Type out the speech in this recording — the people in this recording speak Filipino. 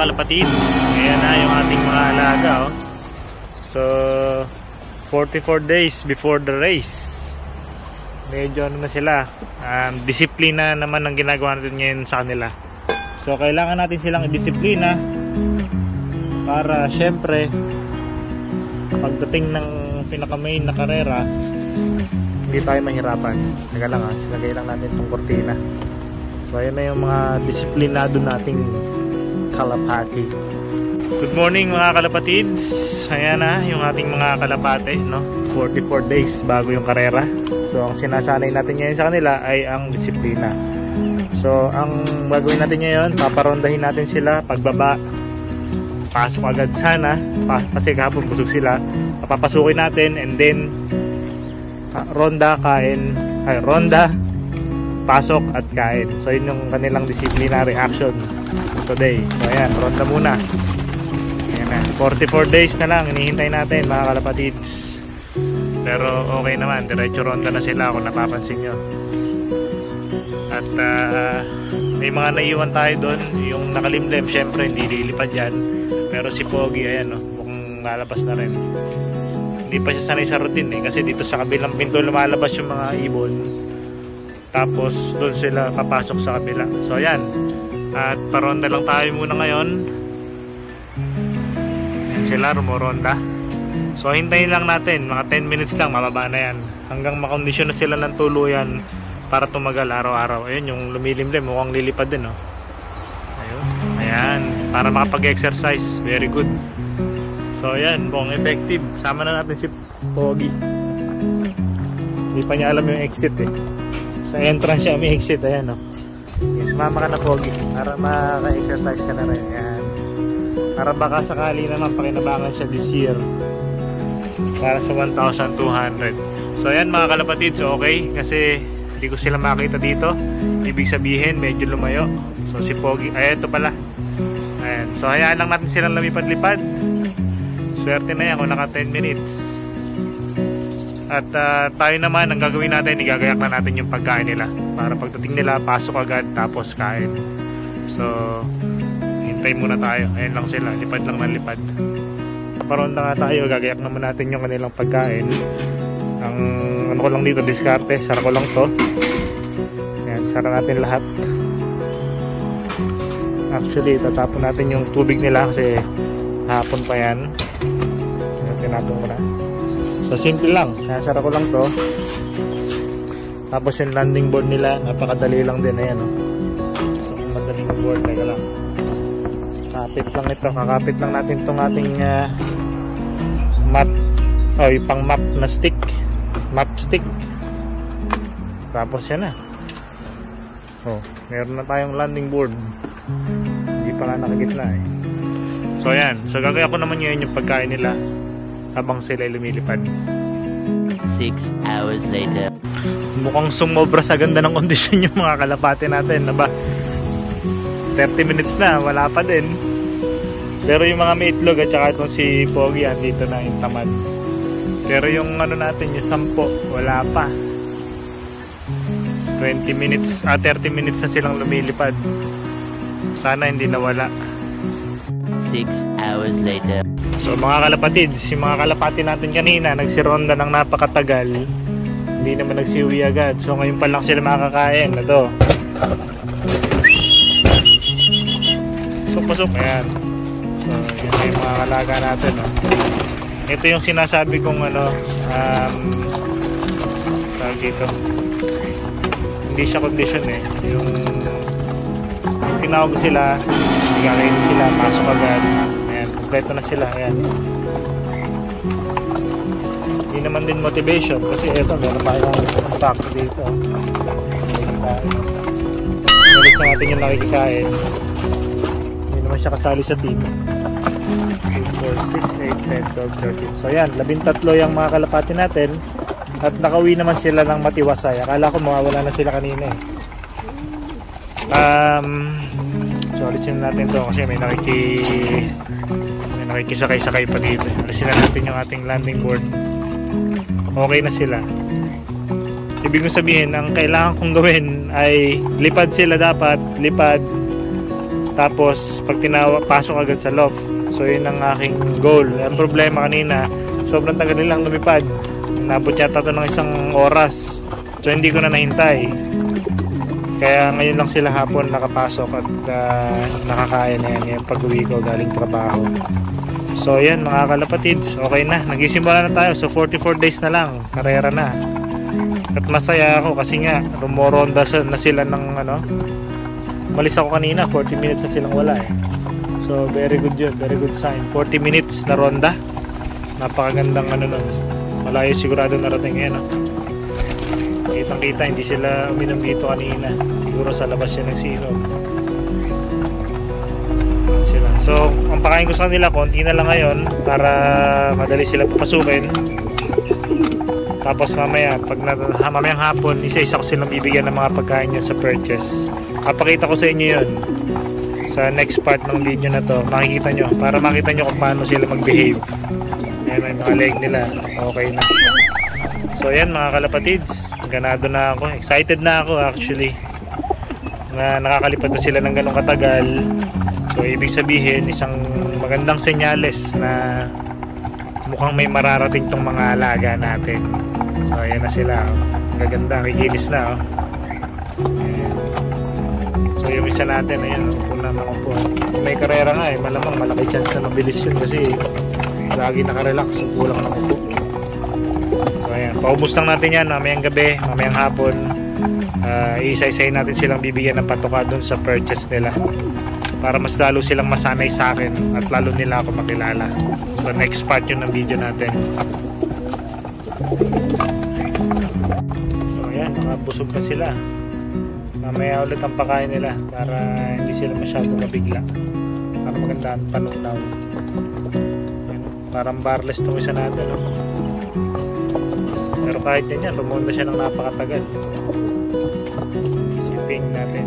kalapatid. Ayan na yung ating mga alaga. Oh. So, 44 days before the race. Medyo ano na sila. Um, disiplina naman ang ginagawa natin ngayon sa kanila. So, kailangan natin silang i-disiplina para syempre pagdating ng pinaka main na karera hindi tayo mahirapan. Teka lang ha, lagay lang natin itong kortina. So ayan na yung mga disiplinado nating kalapati. Good morning mga kalapatids. Ayan na yung ating mga kalapate, no? 44 days bago yung karera. So ang sinasanay natin ngayon sa kanila ay ang disiplina. So ang gagawin natin ngayon, paparondahin natin sila pagbaba. Pasok agad sana kasi kahapon busog sila. Papapasukin natin and then ronda kain ay ronda pasok at kain. So yun yung kanilang disciplinary action today. So ayan, ronda muna. Ayan na. 44 days na lang hinihintay natin mga kalapatids. Pero okay naman, diretso ronda na sila kung napapansin nyo. At uh, may mga naiwan tayo doon, yung nakalimlem, syempre hindi lilipad yan. Pero si Pogi, ayan, no, mukhang lalabas na rin. Hindi pa siya sanay sa routine eh, kasi dito sa kabilang pinto lumalabas yung mga ibon tapos doon sila papasok sa kabila. So ayan. At paronda lang tayo muna ngayon. Ayan sila rumoronda. So hintayin lang natin. Mga 10 minutes lang mababa na yan. Hanggang makondisyon na sila ng tuluyan para tumagal araw-araw. Ayun yung lumilimlim mukhang lilipad din oh. ayun. Ayan. Para makapag-exercise. Very good. So ayan. Mukhang effective. Sama na natin si Pogi. Hindi pa niya alam yung exit eh sa entrance siya may exit ayan o oh. yes, mama ka na pogi. Para maka-exercise ka na rin. Yan para baka sakali naman pakinabangan siya this year. Para sa 1,200 so ayan mga kalapatids okay. Kasi hindi ko sila makita dito. Ibig sabihin medyo lumayo. So si pogi ay ito pala. Ayan. So hayaan lang natin silang lumipad-lipad. Swerte na yan kung naka 10 minutes at uh, tayo naman, ang gagawin natin, igagayak na natin yung pagkain nila. Para pagdating nila, pasok agad, tapos kain. So, hintay muna tayo. Ayan lang sila, lipad lang ng lipad. Paronda nga tayo, gagayak naman natin yung kanilang pagkain. Ang ano ko lang dito, diskarte. Sara ko lang to. Ayan, sara natin lahat. Actually, tatapon natin yung tubig nila kasi hapon pa yan. Tinapon ko na. So simple lang, sinasara ko lang to. Tapos yung landing board nila, napakadali lang din ayan oh. So madaling board teka lang. Kapit lang ito, kakapit lang natin tong ating uh, map oh, yung pang map na stick. Map stick. Tapos yan na. Oh, meron na tayong landing board. Hindi pa nga nakagitna eh. So ayan, so gagawin ko naman ngayon yung pagkain nila habang sila lumilipad. 6 hours later. Mukhang sumobra sa ganda ng kondisyon yung mga kalapate natin na ba? 30 minutes na wala pa din. Pero yung mga may itlog at saka itong si Pogi andito na yung tamad. Pero yung ano natin yung sampo wala pa. 20 minutes ah 30 minutes na silang lumilipad. Sana hindi nawala. 6 hours later So mga kalapatids, yung mga kalapati natin kanina nagsironda ng napakatagal. Hindi naman nagsiuwi agad. So ngayon pa lang sila makakain. Na to pasok pasok ayan. So yun yung mga kalaga natin no? ito yung sinasabi kong ano um, tawag dito. Hindi siya condition eh. Yung, yung tinawag sila hindi sila pasok agad kompleto na sila ayan. Hindi naman din motivation kasi eto meron pa kayong pack dito. Meron na natin yung nakikikain. Hindi naman siya kasali sa team. 2, 4, 6, 8, 10, 12, 13 so ayan, labintatlo yung mga kalapati natin. At nakauwi naman sila ng matiwasay. Akala ko mawawala na sila kanina eh. Um so alisin natin to? Kasi may nakiki nakikisakay-sakay pa dito alisin na natin yung ating landing board okay na sila ibig sabihin ang kailangan kong gawin ay lipad sila dapat lipad Tapos, pag tinawa, pasok agad sa loft. So, yun ang aking goal. Ang problema kanina, sobrang tagal nilang lumipad. Nabot yata to ng isang oras. So, hindi ko na nahintay. Kaya ngayon lang sila hapon nakapasok at ah, nakakain na yan yung pag-uwi ko galing trabaho. So, yan mga kalapatids. Okay na. Nagisimula na tayo. So, 44 days na lang. Karera na. At masaya ako kasi nga, rumoronda na sila ng ano, Malis ako kanina, 40 minutes na silang wala eh. So, very good yun, very good sign. 40 minutes na ronda. Napakagandang ano nun. Malayo sigurado narating ngayon. No? Kitang kita, hindi sila uminom dito kanina. Siguro sa labas yun nagsinom. Sila. So, ang pakain ko sa kanila, konti na lang ngayon para madali sila papasukin. Tapos mamaya, pag na, mamayang hapon, isa-isa ko silang bibigyan ng mga pagkain niya sa purchase. Papakita ko sa inyo yun sa next part ng video na to. Makikita nyo, para makita nyo kung paano sila mag-behave. Ayan, yung mga leg nila. Okay na. So ayan mga kalapatids, ganado na ako. Excited na ako actually. Na nakakalipad na sila ng ganong katagal. So ibig sabihin, isang magandang senyales na mukhang may mararating tong mga alaga natin. So ayan na sila. oh. Gaganda, kikinis na. Oh. So yung isa natin, ayan, upo na mga upo. May karera nga eh, malamang malaki chance na mabilis yun kasi lagi nakarelax, upo lang ng upo. So ayan, paubos lang natin yan mamayang gabi, mamayang hapon. Uh, isa-isayin natin silang bibigyan ng patoka dun sa purchase nila para mas lalo silang masanay sa akin at lalo nila ako makilala. So next part yun ng video natin. So ayan, mga busog na sila. Mamaya ulit ang pakain nila para hindi sila masyado nabigla. Para maganda ang panunaw. Parang barless itong isa natin. No? Pero kahit yan yan, rumonda siya ng napakatagal. Isipin natin.